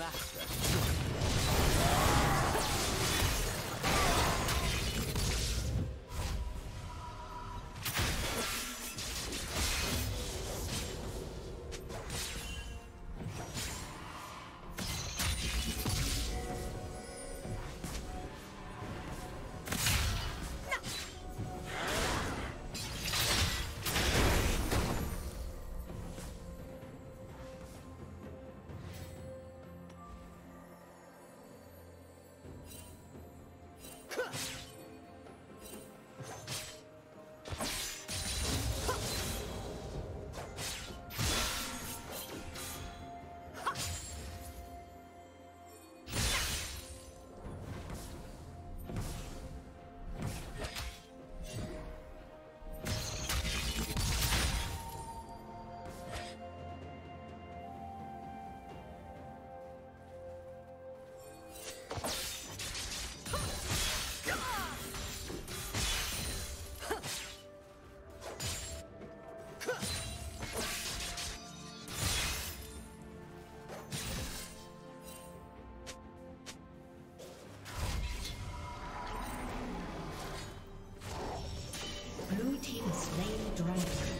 Master. slain dragon.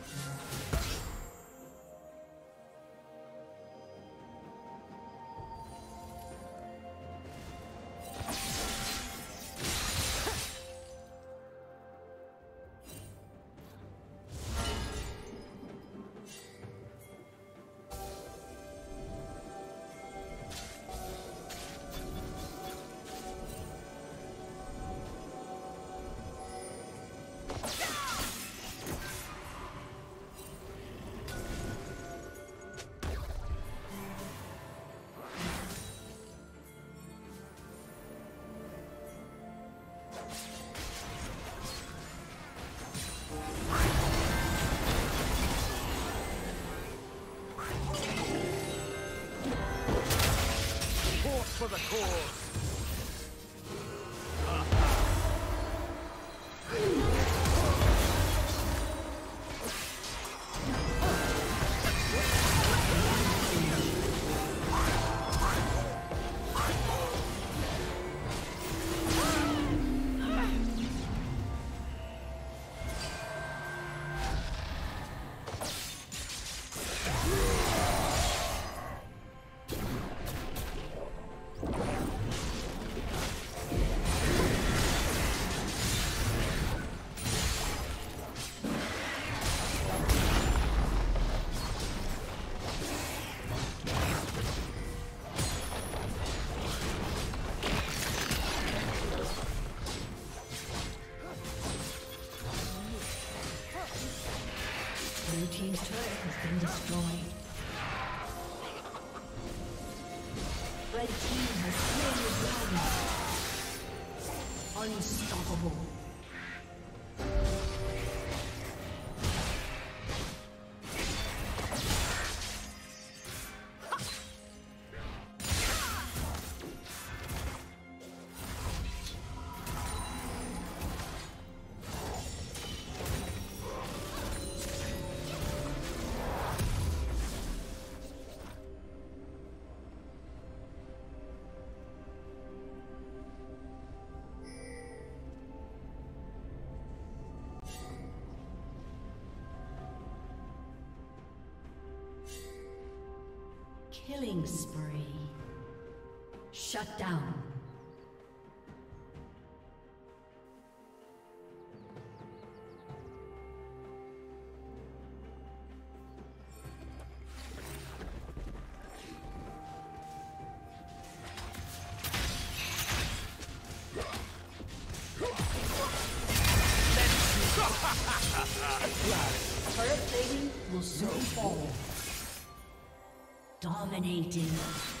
The cause. 欢迎西藏客户。Killing spree. Shut down. Turret plating will soon fall. Dominating.